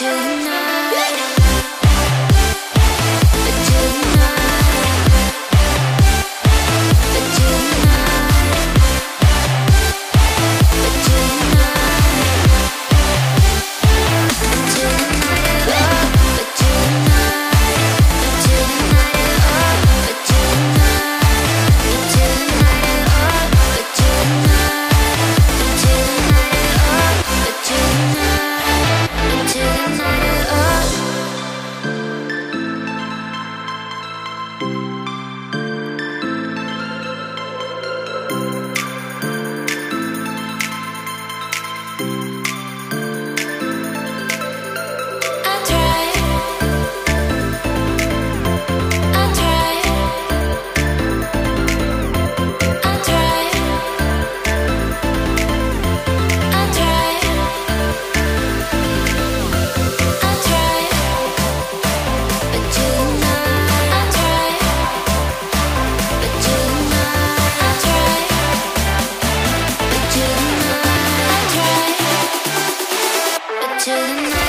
to the. Tonight